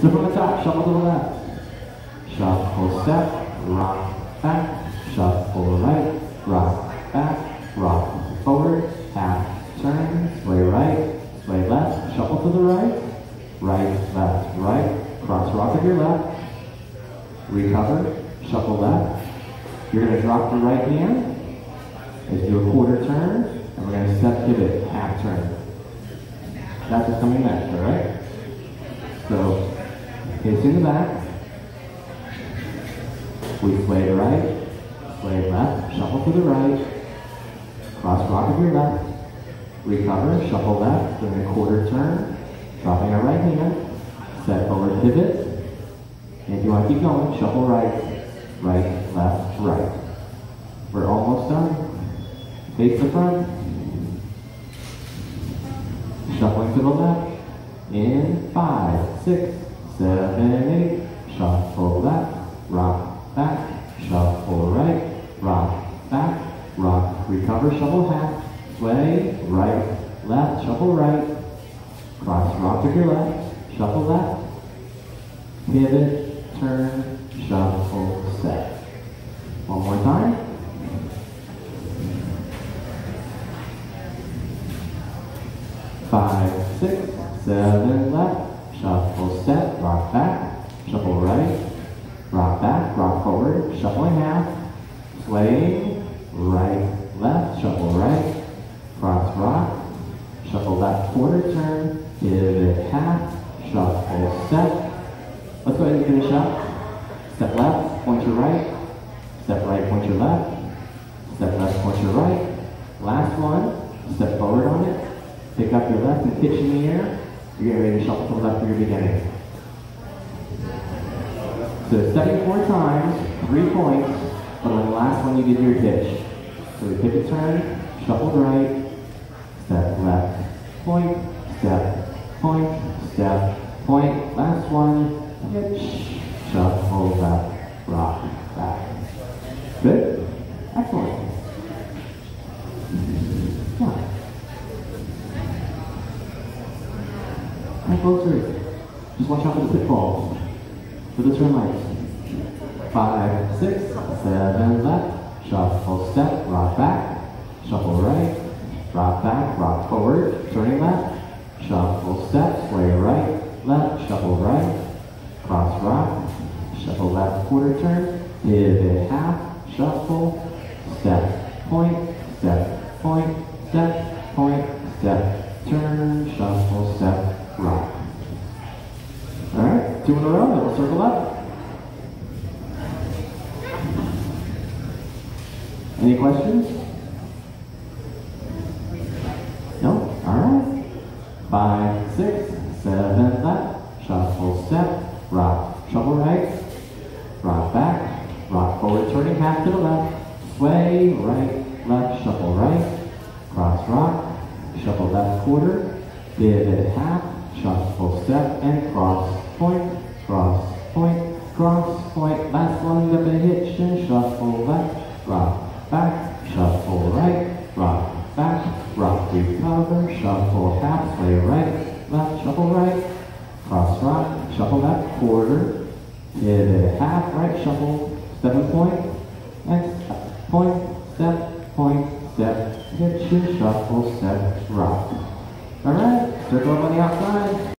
So from the top, shuffle to the left. Shuffle step, rock back, shuffle right, rock back, rock forward, half turn, sway right, sway left, shuffle to the right, right, left, right, cross rock of your left, recover, shuffle left. You're going to drop the right hand you do a quarter turn, and we're going to step pivot, half turn. That's what's coming next, all right? Hips in the back. We sway right, sway left, shuffle to the right, cross rock of your left, recover, shuffle left, doing a quarter turn, dropping our right hand, set forward pivot, and if you want to keep going, shuffle right, right, left, right. We're almost done. Face the front. Shuffling to the left. In five, six, seven, eight. Shuffle left, rock back, shuffle right, rock back, rock, recover, shuffle half, sway, right, left, shuffle right, cross rock to your left, shuffle left, pivot, turn, shuffle, set. One more time. Five, six, seven, left, shuffle, step, rock back, shuffle right, rock back, rock forward, shuffling half, swaying, right, left, shuffle right, cross rock, shuffle left, quarter turn, give pivot half, shuffle, step. Let's go ahead and finish up. Step left, point your right, step right, point your left, step left, point your right. Last one, step forward on it, Pick up your left and hitch in the air. You're getting ready to shuffle to the left for your beginning. So stepping four times, three points, but on the last one you get your hitch. So we pick a turn, shuffle right, step left, point, step, point, step, point. Last one, hitch, shuffle left, rock, back. Good? Excellent. Yeah. And closer. Just watch out for the pitfalls. For the turn lights. Five, six, seven, left. Shuffle step, rock back. Shuffle right. Rock back, rock forward. Turning left. Shuffle step, sway right, left. Shuffle right. Cross rock. Shuffle left, quarter turn. Pivot half. Shuffle. Step, point, step, point, step, point, step, turn, shuffle, step, rock. All right, we'll circle. Any questions? No? All right. Five, six, seven, left. Shuffle, step, rock. Shuffle right, rock back, rock forward, turning half to the left. Sway, right, left, shuffle right, cross rock, shuffle left quarter, pivot half, shuffle step, and cross point, cross point, cross point. Last one, up a hitch and shuffle left, rock back, shuffle right, rock back, rock recover, shuffle half, sway right, left, shuffle right, cross rock, shuffle left quarter, pivot half, right, shuffle, seven point, next, point, step, point, step, hitch and shuffle, step, rock. All right, circle up on the outside.